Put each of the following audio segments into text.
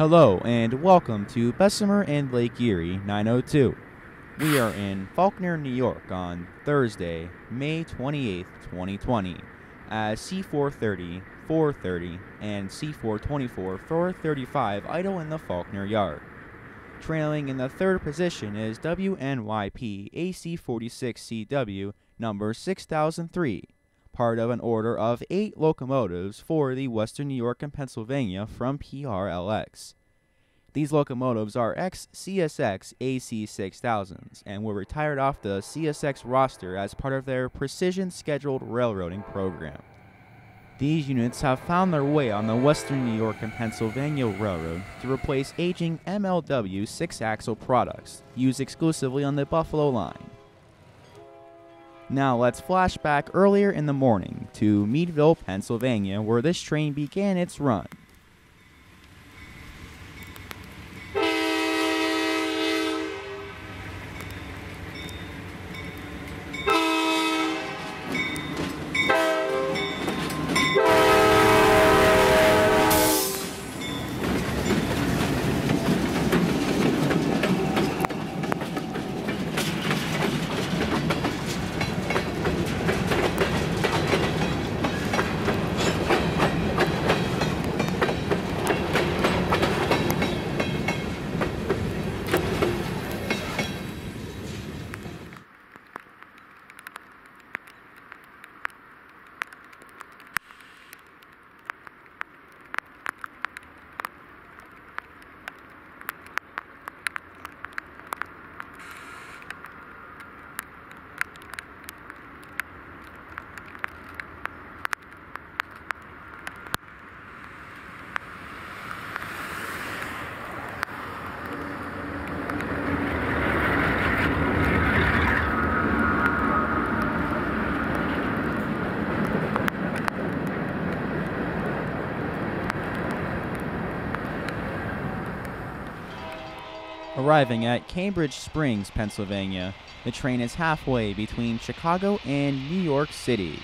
Hello and welcome to Bessemer and Lake Erie 902. We are in Falconer, New York on Thursday, May 28th, 2020, as C430, 430, and C424, 435 idle in the Falconer Yard. Trailing in the third position is WNYP AC46CW number 6003, part of an order of eight locomotives for the Western New York and Pennsylvania from PRLX. These locomotives are ex CSX AC6000s and were retired off the CSX roster as part of their precision scheduled railroading program. These units have found their way on the Western New York and Pennsylvania Railroad to replace aging MLW six axle products used exclusively on the Buffalo line. Now let's flash back earlier in the morning to Meadville, Pennsylvania, where this train began its run. Arriving at Cambridge Springs, Pennsylvania, the train is halfway between Chicago and New York City.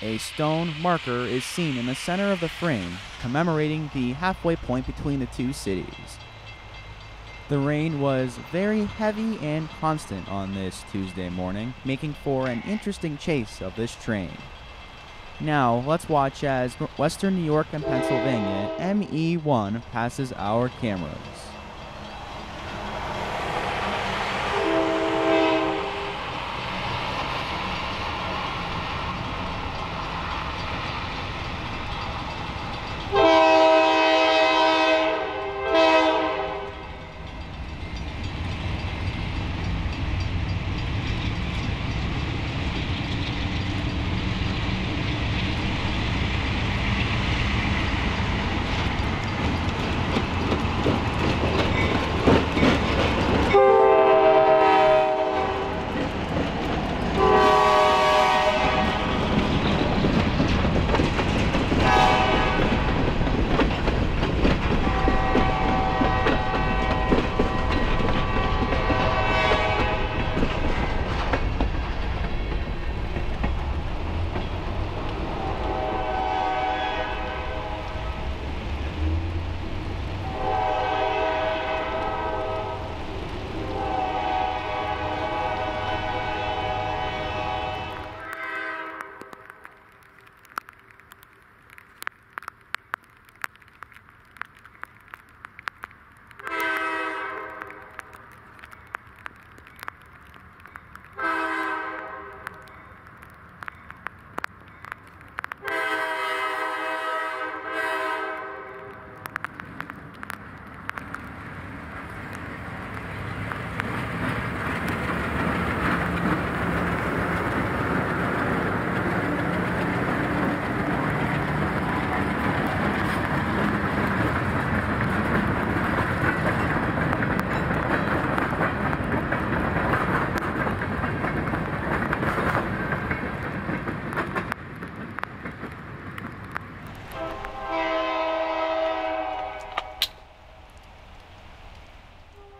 A stone marker is seen in the center of the frame, commemorating the halfway point between the two cities. The rain was very heavy and constant on this Tuesday morning, making for an interesting chase of this train. Now, let's watch as Western New York and Pennsylvania ME1 passes our cameras.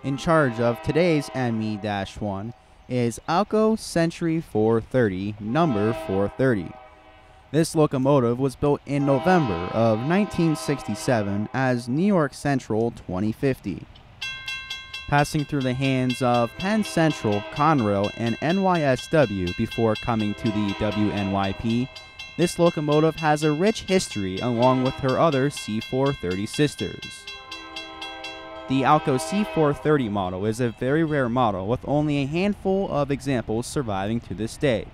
In charge of today's ME-1 is Alco Century 430, number 430. This locomotive was built in November of 1967 as New York Central 2050. Passing through the hands of Penn Central, Conrail, and NYSW before coming to the WNYP, this locomotive has a rich history along with her other C430 sisters. The Alco C430 model is a very rare model with only a handful of examples surviving to this day.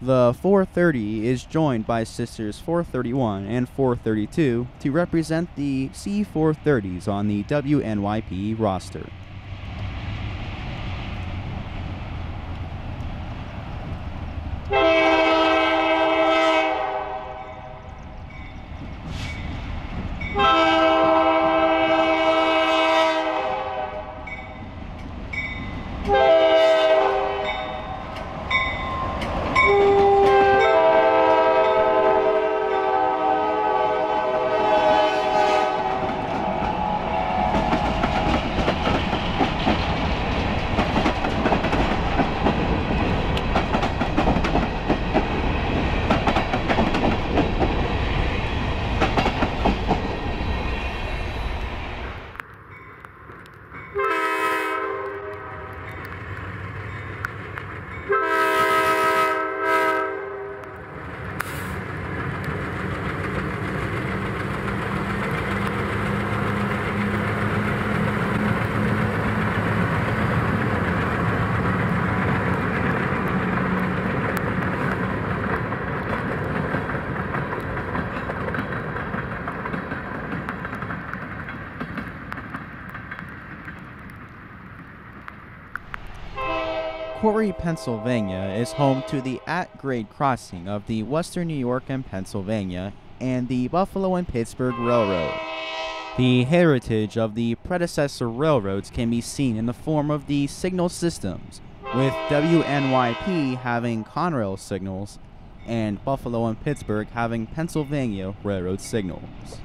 The 430 is joined by sisters 431 and 432 to represent the C430s on the WNYP roster. Corry, Pennsylvania is home to the at grade crossing of the Western New York and Pennsylvania and the Buffalo and Pittsburgh Railroad. The heritage of the predecessor railroads can be seen in the form of the signal systems, with WNYP having Conrail signals and Buffalo and Pittsburgh having Pennsylvania Railroad signals.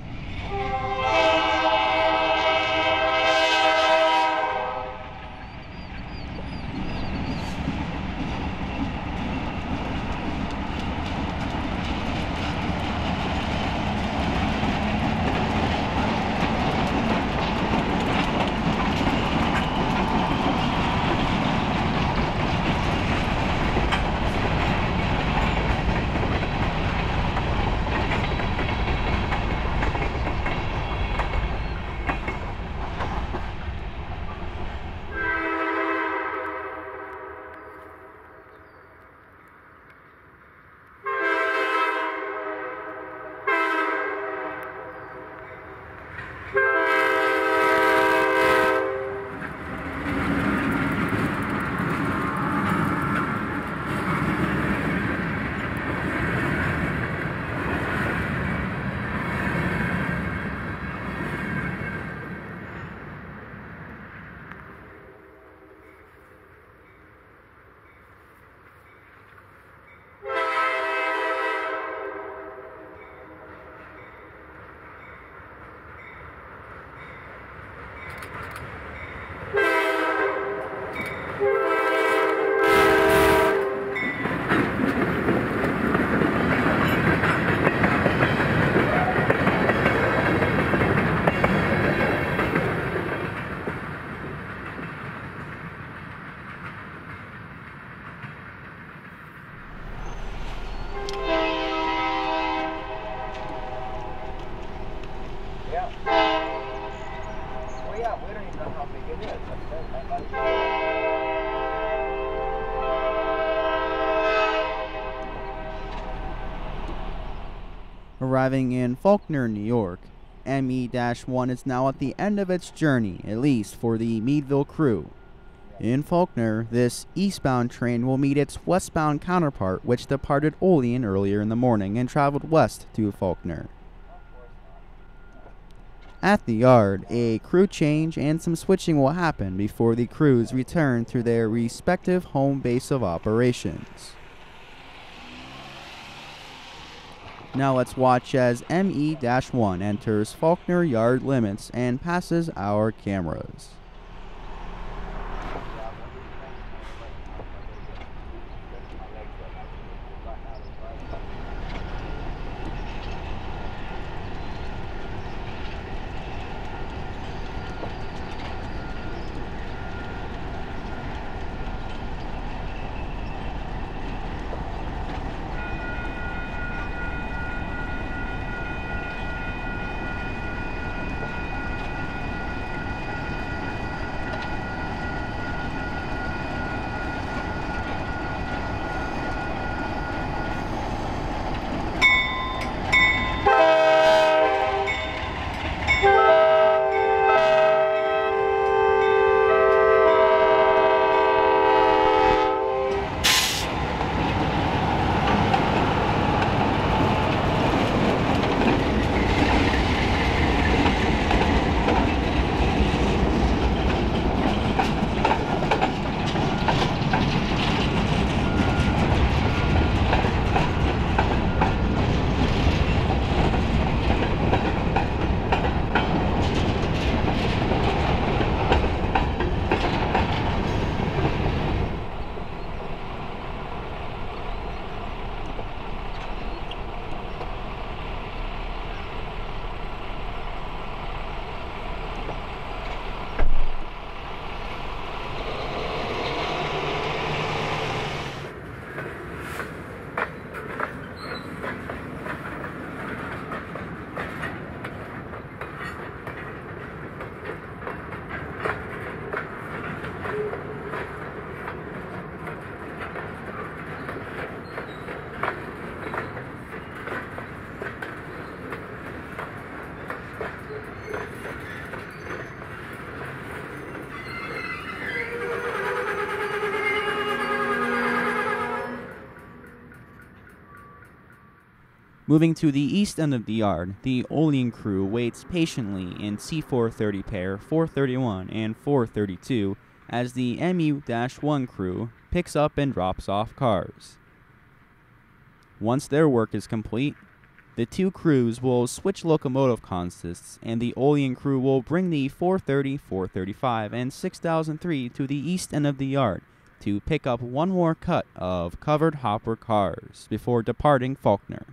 Arriving in Falconer, New York, ME 1 is now at the end of its journey, at least for the Meadville crew. In Falconer, this eastbound train will meet its westbound counterpart, which departed Olean earlier in the morning and traveled west to Falconer. At the yard, a crew change and some switching will happen before the crews return to their respective home base of operations. Now let's watch as ME-1 enters Falconer yard limits and passes our cameras. Moving to the east end of the yard, the Olean crew waits patiently in C430 pair 431 and 432 as the ME 1 crew picks up and drops off cars. Once their work is complete, the two crews will switch locomotive consists, and the Olean crew will bring the 430, 435, and 6003 to the east end of the yard to pick up one more cut of covered hopper cars before departing Falconer.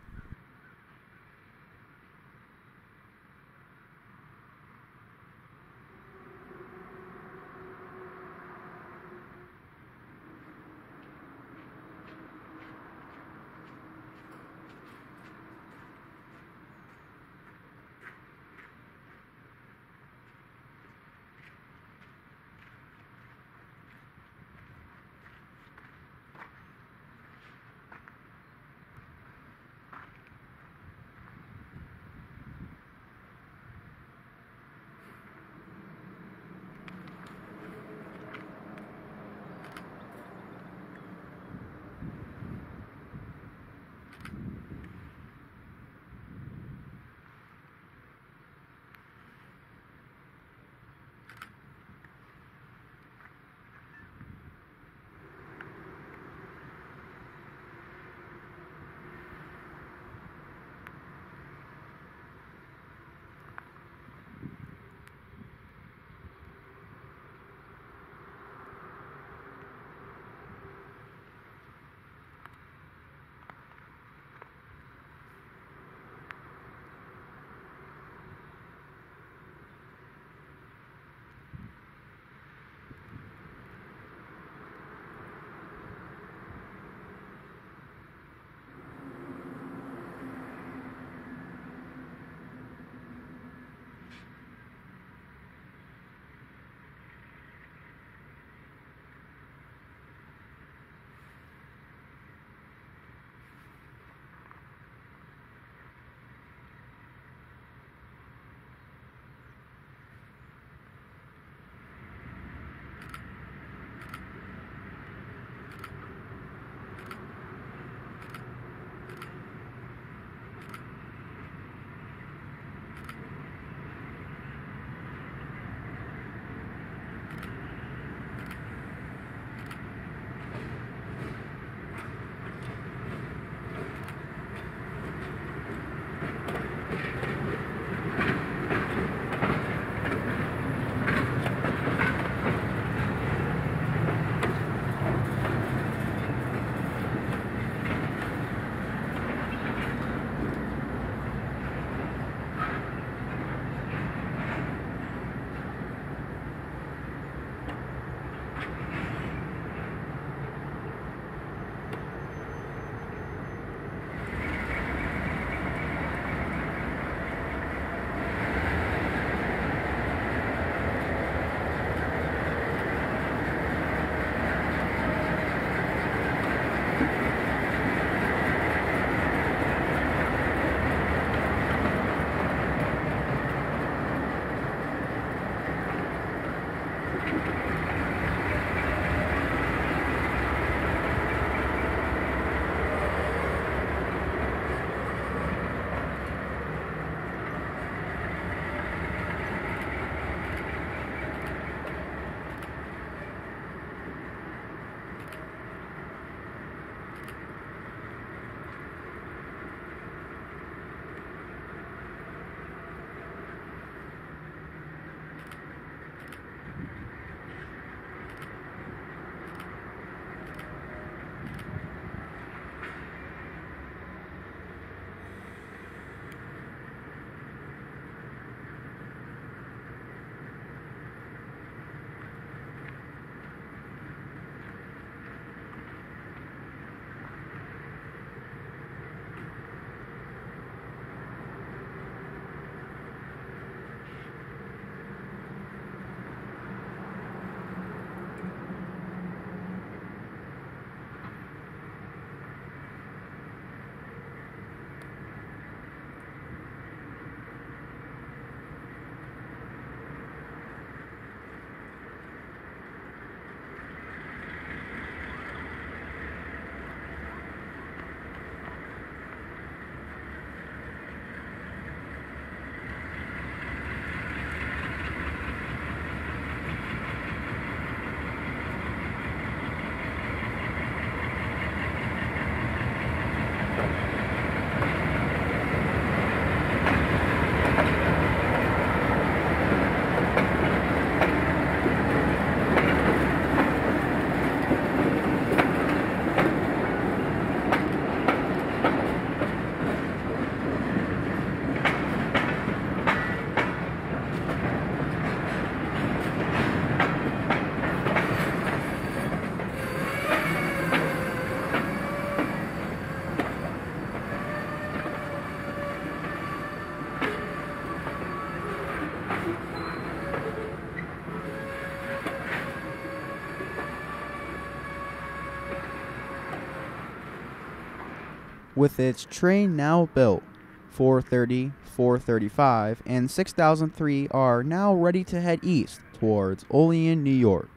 With its train now built. 430, 435, and 6003 are now ready to head east towards Olean, New York.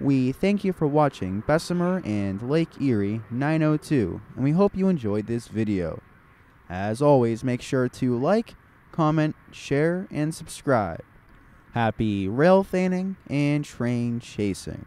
We thank you for watching Bessemer and Lake Erie 902, and we hope you enjoyed this video. As always, make sure to like, comment, share, and subscribe. Happy rail fanning and train chasing.